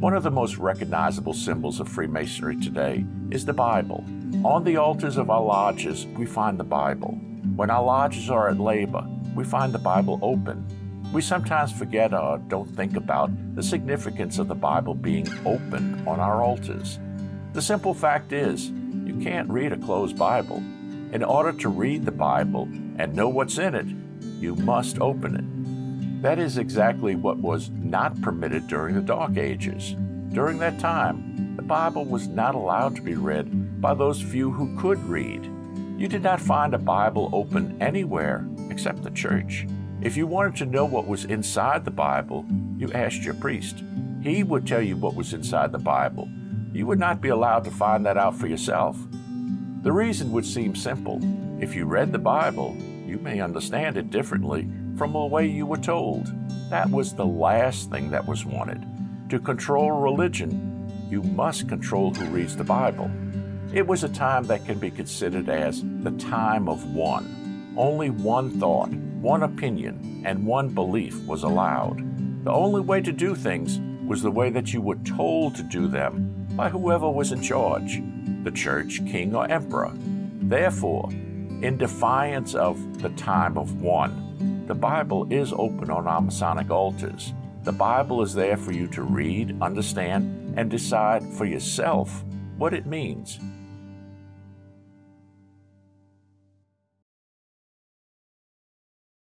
One of the most recognizable symbols of Freemasonry today is the Bible. On the altars of our lodges, we find the Bible. When our lodges are at labor, we find the Bible open. We sometimes forget or don't think about the significance of the Bible being open on our altars. The simple fact is, you can't read a closed Bible. In order to read the Bible and know what's in it, you must open it. That is exactly what was not permitted during the Dark Ages. During that time, the Bible was not allowed to be read by those few who could read. You did not find a Bible open anywhere except the church. If you wanted to know what was inside the Bible, you asked your priest. He would tell you what was inside the Bible. You would not be allowed to find that out for yourself. The reason would seem simple. If you read the Bible, you may understand it differently from the way you were told. That was the last thing that was wanted. To control religion, you must control who reads the Bible. It was a time that can be considered as the time of one. Only one thought, one opinion, and one belief was allowed. The only way to do things was the way that you were told to do them by whoever was in charge the church, king, or emperor. Therefore, in defiance of the time of one, the Bible is open on our Masonic altars. The Bible is there for you to read, understand, and decide for yourself what it means.